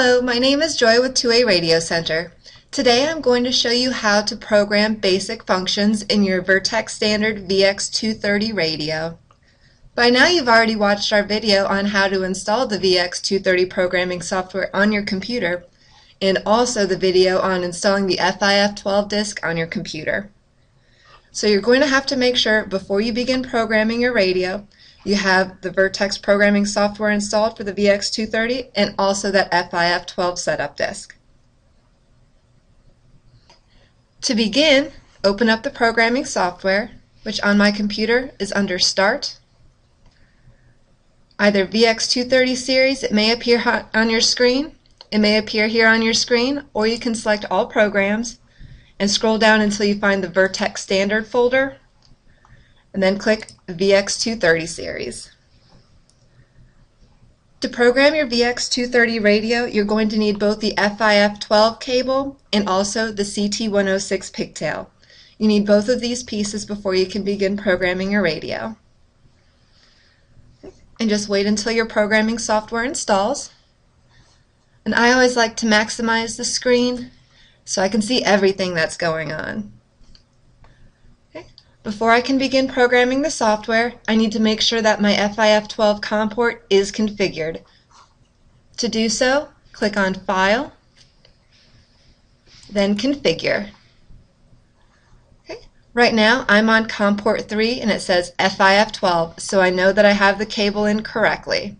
Hello, my name is Joy with Two-Way Radio Center. Today I'm going to show you how to program basic functions in your Vertex Standard VX230 radio. By now you've already watched our video on how to install the VX230 programming software on your computer and also the video on installing the FIF12 disk on your computer. So you're going to have to make sure before you begin programming your radio you have the Vertex programming software installed for the VX230 and also that FIF12 setup disk. To begin, open up the programming software, which on my computer is under Start. Either VX230 series, it may appear on your screen, it may appear here on your screen, or you can select all programs and scroll down until you find the Vertex Standard folder and then click VX230 series. To program your VX230 radio, you're going to need both the FIF12 cable and also the CT106 pigtail. You need both of these pieces before you can begin programming your radio. And just wait until your programming software installs. And I always like to maximize the screen so I can see everything that's going on. Before I can begin programming the software, I need to make sure that my FIF12 COM port is configured. To do so, click on File, then Configure. Right now, I'm on COM port 3 and it says FIF12, so I know that I have the cable in correctly.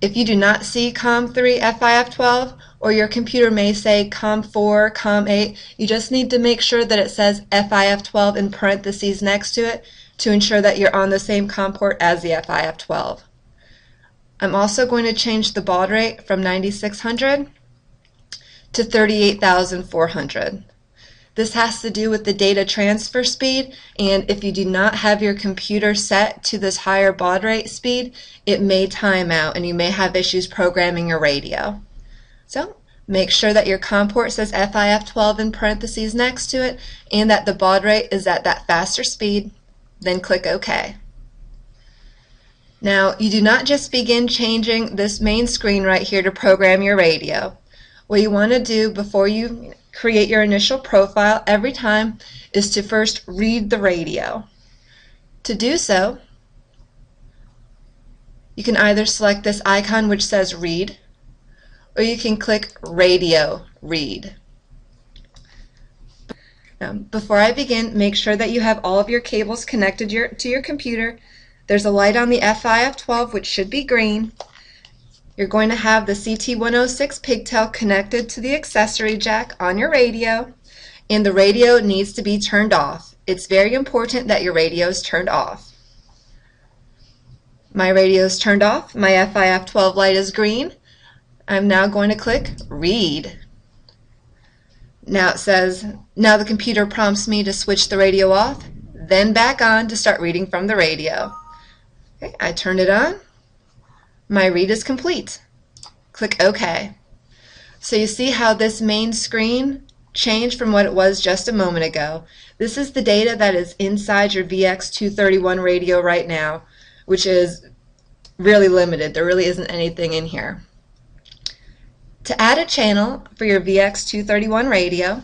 If you do not see COM3 FIF12 or your computer may say COM4, COM8, you just need to make sure that it says FIF12 in parentheses next to it to ensure that you're on the same COM port as the FIF12. I'm also going to change the baud rate from 9600 to 38400. This has to do with the data transfer speed and if you do not have your computer set to this higher baud rate speed, it may time out and you may have issues programming your radio. So make sure that your COM port says FIF12 in parentheses next to it and that the baud rate is at that faster speed, then click OK. Now, you do not just begin changing this main screen right here to program your radio. What you want to do before you create your initial profile every time is to first read the radio. To do so, you can either select this icon which says read or you can click radio read. Now, before I begin, make sure that you have all of your cables connected your, to your computer. There's a light on the FIF12 which should be green you're going to have the CT106 pigtail connected to the accessory jack on your radio, and the radio needs to be turned off. It's very important that your radio is turned off. My radio is turned off. My FIF12 light is green. I'm now going to click Read. Now it says, now the computer prompts me to switch the radio off, then back on to start reading from the radio. Okay, I turn it on. My read is complete. Click OK. So you see how this main screen changed from what it was just a moment ago. This is the data that is inside your VX231 radio right now, which is really limited. There really isn't anything in here. To add a channel for your VX231 radio,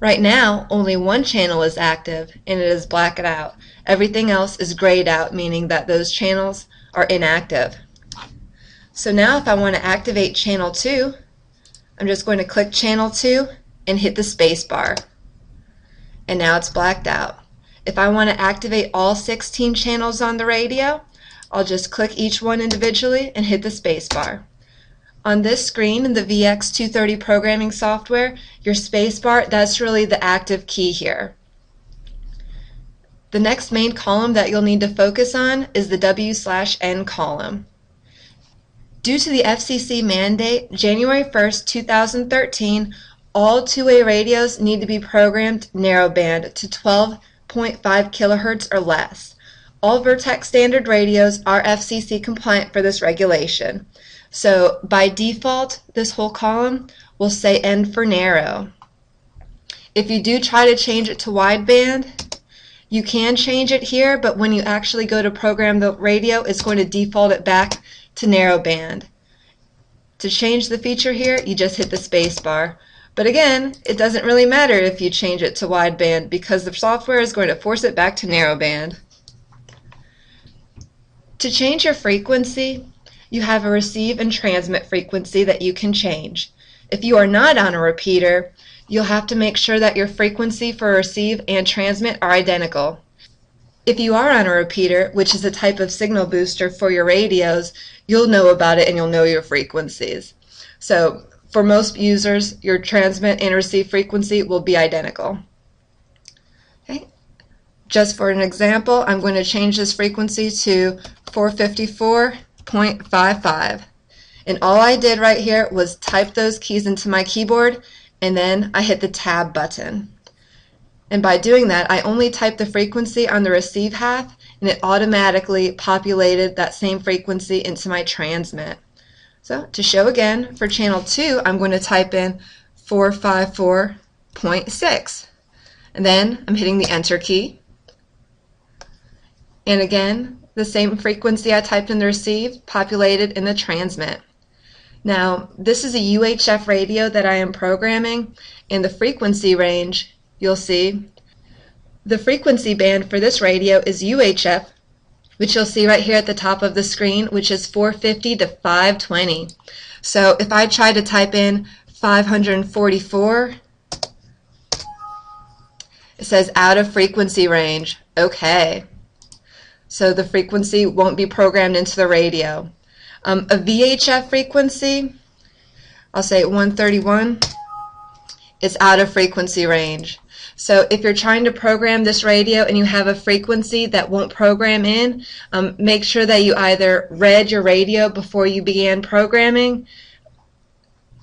right now only one channel is active and it is blacked out. Everything else is grayed out, meaning that those channels are inactive. So now if I want to activate channel 2, I'm just going to click channel 2 and hit the space bar. And now it's blacked out. If I want to activate all 16 channels on the radio, I'll just click each one individually and hit the space bar. On this screen in the VX230 programming software, your space bar, that's really the active key here. The next main column that you'll need to focus on is the W slash N column. Due to the FCC mandate, January 1st, 2013, all two-way radios need to be programmed narrowband to 12.5 kilohertz or less. All Vertex standard radios are FCC compliant for this regulation. So by default, this whole column will say N for narrow. If you do try to change it to wideband, you can change it here, but when you actually go to program the radio, it's going to default it back to narrowband. To change the feature here, you just hit the space bar. But again, it doesn't really matter if you change it to wideband because the software is going to force it back to narrowband. To change your frequency, you have a receive and transmit frequency that you can change. If you are not on a repeater, you'll have to make sure that your frequency for receive and transmit are identical. If you are on a repeater, which is a type of signal booster for your radios, you'll know about it and you'll know your frequencies. So for most users, your transmit and receive frequency will be identical. Okay. Just for an example, I'm going to change this frequency to 454.55. And all I did right here was type those keys into my keyboard and then I hit the tab button. And by doing that, I only typed the frequency on the receive half and it automatically populated that same frequency into my transmit. So to show again, for channel 2, I'm going to type in 454.6. And then I'm hitting the enter key. And again, the same frequency I typed in the receive populated in the transmit. Now, this is a UHF radio that I am programming, and the frequency range, you'll see, the frequency band for this radio is UHF which you'll see right here at the top of the screen, which is 450 to 520. So if I try to type in 544, it says out of frequency range. Okay. So the frequency won't be programmed into the radio. Um, a VHF frequency, I'll say 131, is out of frequency range. So if you're trying to program this radio and you have a frequency that won't program in, um, make sure that you either read your radio before you began programming.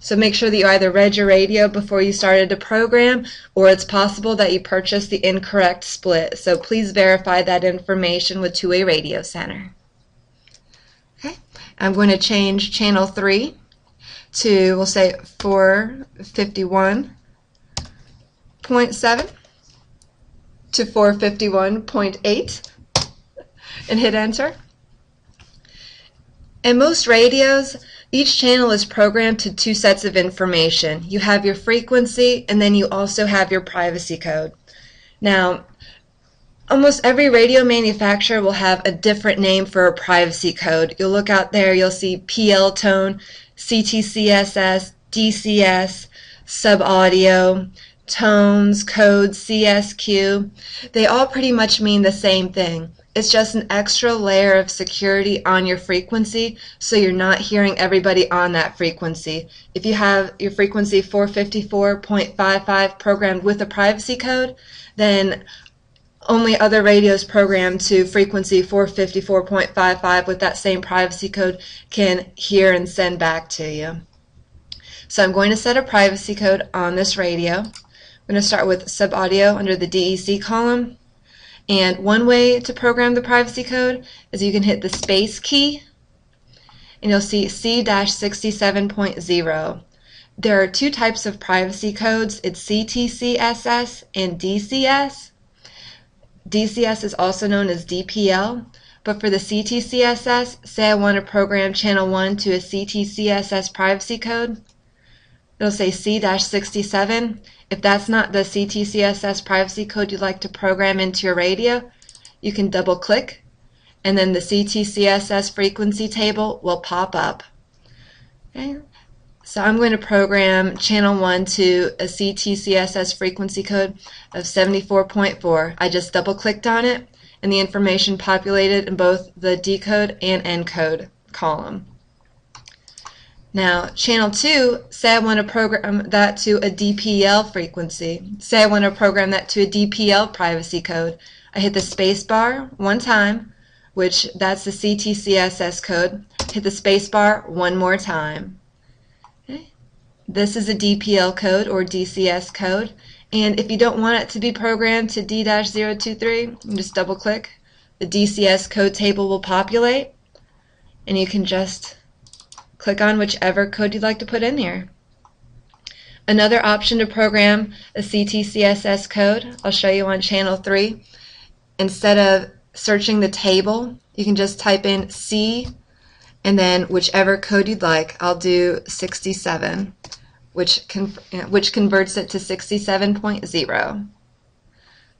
So make sure that you either read your radio before you started to program or it's possible that you purchased the incorrect split. So please verify that information with Two-Way Radio Center. Okay, I'm going to change channel 3 to, we'll say 451.7 to 451.8 and hit enter. In most radios, each channel is programmed to two sets of information. You have your frequency and then you also have your privacy code. Now, almost every radio manufacturer will have a different name for a privacy code. You'll look out there, you'll see PL tone, CTCSS, DCS, sub audio, tones, codes, CSQ, they all pretty much mean the same thing. It's just an extra layer of security on your frequency so you're not hearing everybody on that frequency. If you have your frequency 454.55 programmed with a privacy code, then only other radios programmed to frequency 454.55 with that same privacy code can hear and send back to you. So I'm going to set a privacy code on this radio. I'm going to start with sub-audio under the DEC column. And one way to program the privacy code is you can hit the space key and you'll see C-67.0. There are two types of privacy codes. It's CTCSS and DCS. DCS is also known as DPL. But for the CTCSS, say I want to program channel 1 to a CTCSS privacy code, it'll say C-67 if that's not the CTCSS privacy code you'd like to program into your radio, you can double click and then the CTCSS frequency table will pop up. Okay. So I'm going to program channel 1 to a CTCSS frequency code of 74.4. I just double clicked on it and the information populated in both the decode and encode column. Now, channel 2, say I want to program that to a DPL frequency. Say I want to program that to a DPL privacy code. I hit the space bar one time, which that's the CTCSS code. Hit the space bar one more time. Okay. This is a DPL code or DCS code. And if you don't want it to be programmed to D-023, you just double click. The DCS code table will populate and you can just Click on whichever code you'd like to put in here. Another option to program a CTCSS code, I'll show you on channel 3. Instead of searching the table, you can just type in C and then whichever code you'd like. I'll do 67, which, con which converts it to 67.0.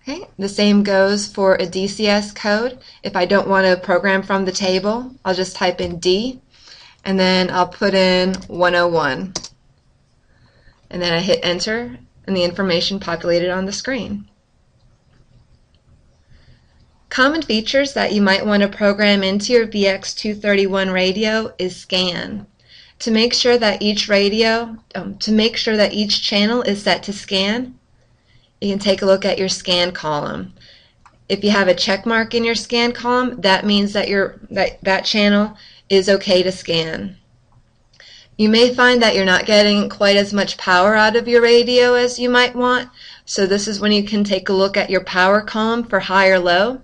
Okay, the same goes for a DCS code. If I don't want to program from the table, I'll just type in D, and then I'll put in 101. And then I hit enter, and the information populated on the screen. Common features that you might want to program into your VX231 radio is scan. To make sure that each radio, um, to make sure that each channel is set to scan, you can take a look at your scan column. If you have a check mark in your scan column, that means that your that, that channel is okay to scan. You may find that you're not getting quite as much power out of your radio as you might want, so this is when you can take a look at your power column for high or low.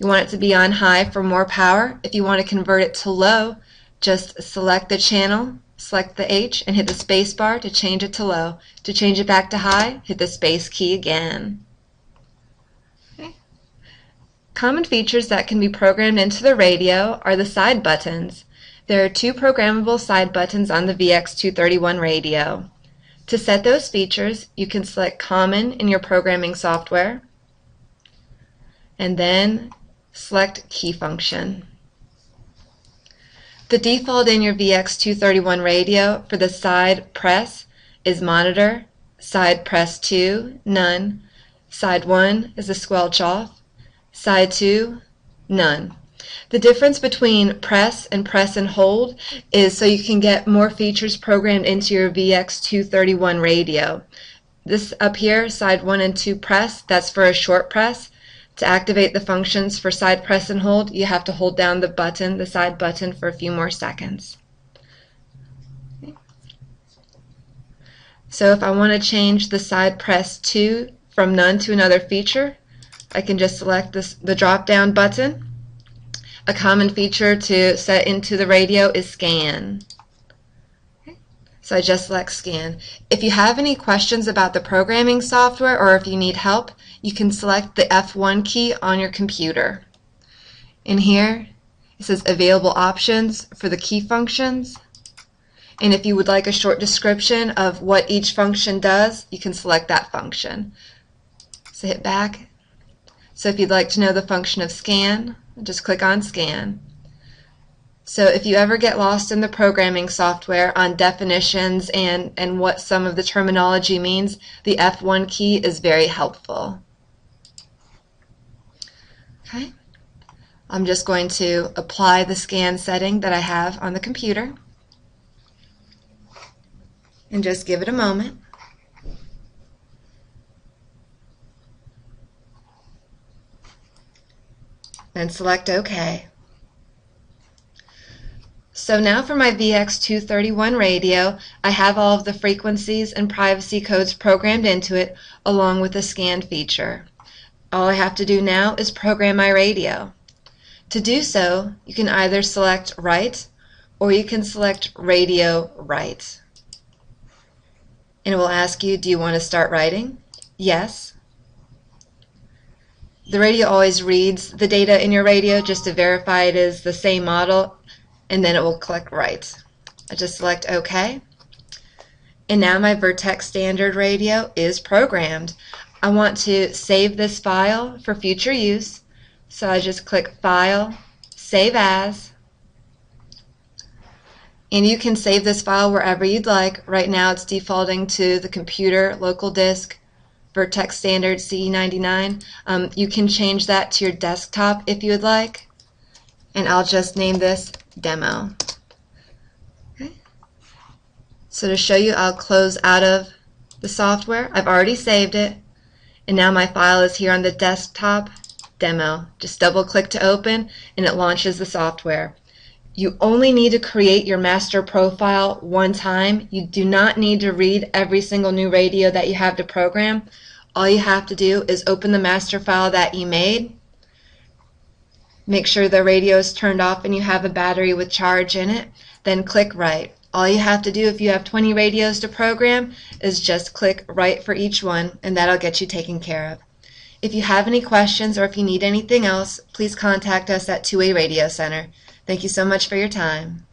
You want it to be on high for more power. If you want to convert it to low, just select the channel, select the H, and hit the space bar to change it to low. To change it back to high, hit the space key again. Common features that can be programmed into the radio are the side buttons. There are two programmable side buttons on the VX231 radio. To set those features, you can select Common in your programming software, and then select key function. The default in your VX231 radio for the side press is monitor, side press 2, none, side 1 is a squelch off, side 2, none. The difference between press and press and hold is so you can get more features programmed into your VX231 radio. This up here, side 1 and 2 press, that's for a short press. To activate the functions for side press and hold, you have to hold down the button, the side button, for a few more seconds. So if I want to change the side press 2 from none to another feature, I can just select this, the drop down button. A common feature to set into the radio is scan. So I just select scan. If you have any questions about the programming software or if you need help, you can select the F1 key on your computer. In here, it says available options for the key functions. And if you would like a short description of what each function does, you can select that function. So hit back. So if you'd like to know the function of scan, just click on scan. So if you ever get lost in the programming software on definitions and, and what some of the terminology means, the F1 key is very helpful. Okay, I'm just going to apply the scan setting that I have on the computer and just give it a moment. And select OK. So now for my VX231 radio, I have all of the frequencies and privacy codes programmed into it along with the scan feature. All I have to do now is program my radio. To do so, you can either select Write or you can select Radio Write. And it will ask you, do you want to start writing? Yes. The radio always reads the data in your radio just to verify it is the same model and then it will click write. I just select OK. And now my Vertex standard radio is programmed. I want to save this file for future use, so I just click File, Save As, and you can save this file wherever you'd like. Right now it's defaulting to the computer local disk Vertex standard CE99. Um, you can change that to your desktop if you would like. And I'll just name this demo. Okay. So to show you, I'll close out of the software. I've already saved it. And now my file is here on the desktop demo. Just double click to open and it launches the software. You only need to create your master profile one time. You do not need to read every single new radio that you have to program. All you have to do is open the master file that you made Make sure the radio is turned off and you have a battery with charge in it. Then click write. All you have to do if you have 20 radios to program is just click write for each one and that'll get you taken care of. If you have any questions or if you need anything else, please contact us at Two-Way Radio Center. Thank you so much for your time.